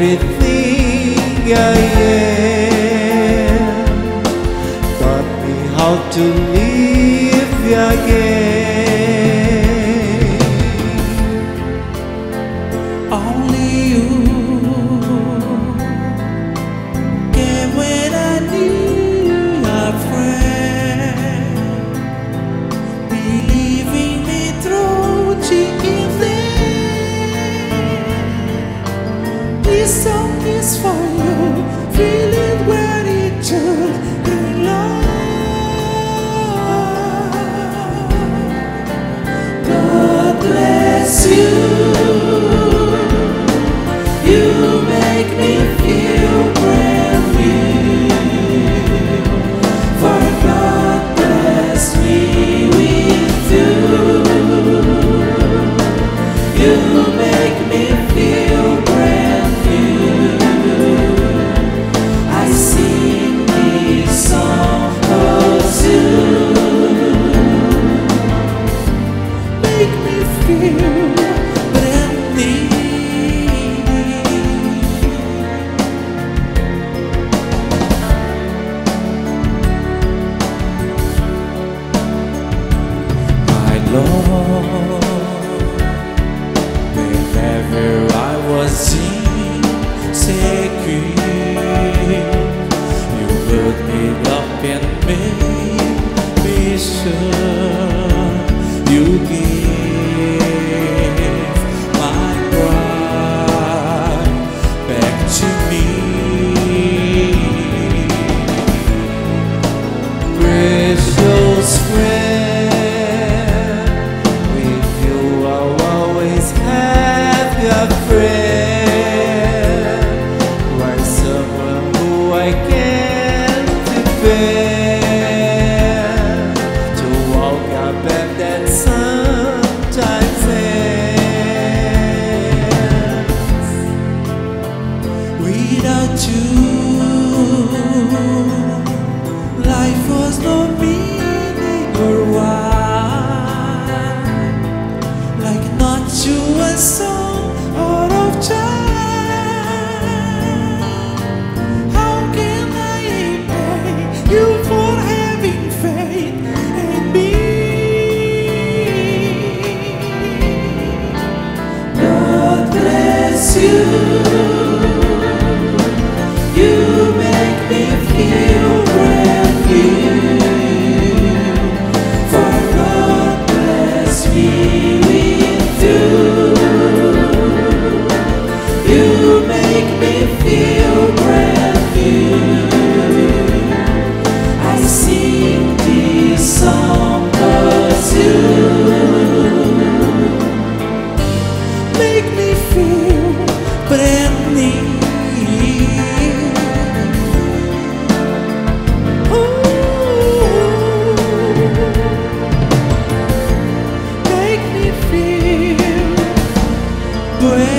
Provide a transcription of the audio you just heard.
everything I am. Taught me how to live again. you. 落。that sometimes ends without you. Life was no meaning or why, like not to a song out of time. bless you. 기뻐해.